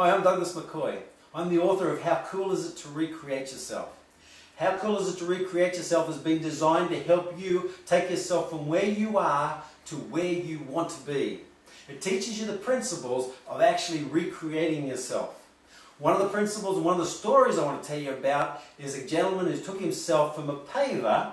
Hi, I'm Douglas McCoy. I'm the author of How Cool Is It to Recreate Yourself? How Cool Is It to Recreate Yourself has been designed to help you take yourself from where you are to where you want to be. It teaches you the principles of actually recreating yourself. One of the principles and one of the stories I want to tell you about is a gentleman who took himself from a paver,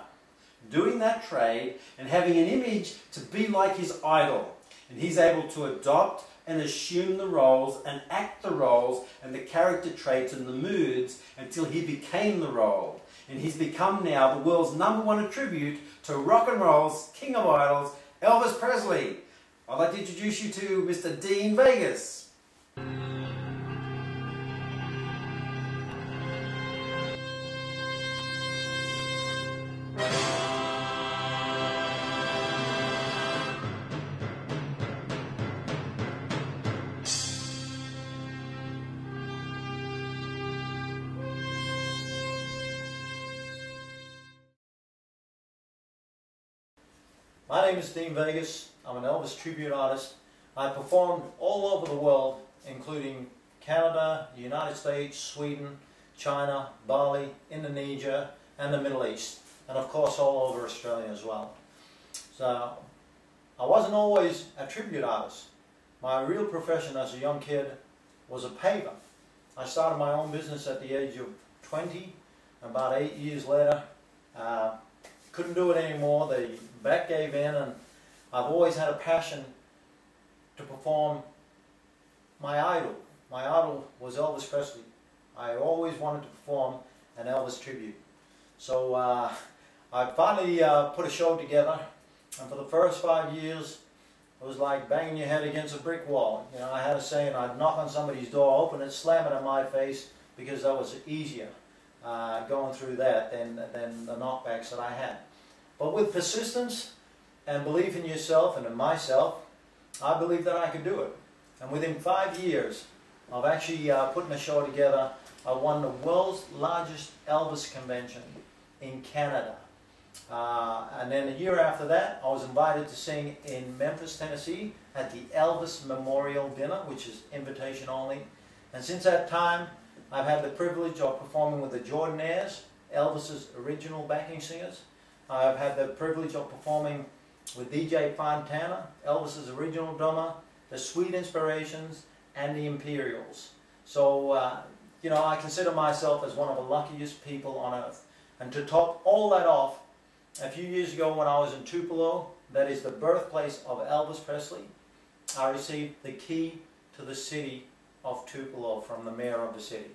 doing that trade, and having an image to be like his idol. And he's able to adopt and assume the roles and act the roles and the character traits and the moods until he became the role. And he's become now the world's number one attribute to rock and roll's king of idols, Elvis Presley. I'd like to introduce you to Mr. Dean Vegas. My name is Dean Vegas. I'm an Elvis tribute artist. I performed all over the world, including Canada, the United States, Sweden, China, Bali, Indonesia, and the Middle East. And of course all over Australia as well. So I wasn't always a tribute artist. My real profession as a young kid was a paver. I started my own business at the age of 20. About eight years later, uh, couldn't do it anymore. The back gave in, and I've always had a passion to perform my idol. My idol was Elvis Presley. I always wanted to perform an Elvis tribute. So uh, I finally uh, put a show together, and for the first five years, it was like banging your head against a brick wall. You know, I had a saying, I'd knock on somebody's door, open it, slam it in my face, because that was easier uh, going through that than, than the knockbacks that I had. But with persistence and belief in yourself and in myself, I believe that I could do it. And within five years of actually uh, putting a show together, I won the world's largest Elvis convention in Canada. Uh, and then a year after that, I was invited to sing in Memphis, Tennessee at the Elvis Memorial Dinner, which is invitation only. And since that time, I've had the privilege of performing with the Jordanaires, Elvis's original backing singers. I've had the privilege of performing with DJ Fontana, Elvis's original drummer, the Sweet Inspirations, and the Imperials. So, uh, you know, I consider myself as one of the luckiest people on earth. And to top all that off, a few years ago when I was in Tupelo, that is the birthplace of Elvis Presley, I received the key to the city of Tupelo from the mayor of the city.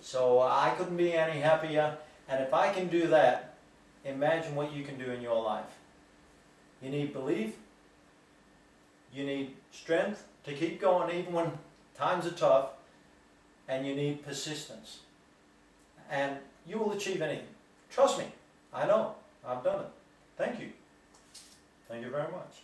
So uh, I couldn't be any happier. And if I can do that, imagine what you can do in your life. You need belief. You need strength to keep going even when times are tough. And you need persistence. And you will achieve anything. Trust me. I know. I've done it. Thank you. Thank you very much.